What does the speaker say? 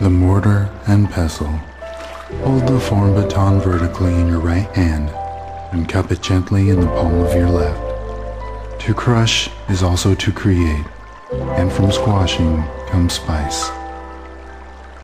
the mortar and pestle. Hold the form baton vertically in your right hand and cup it gently in the palm of your left. To crush is also to create, and from squashing comes spice.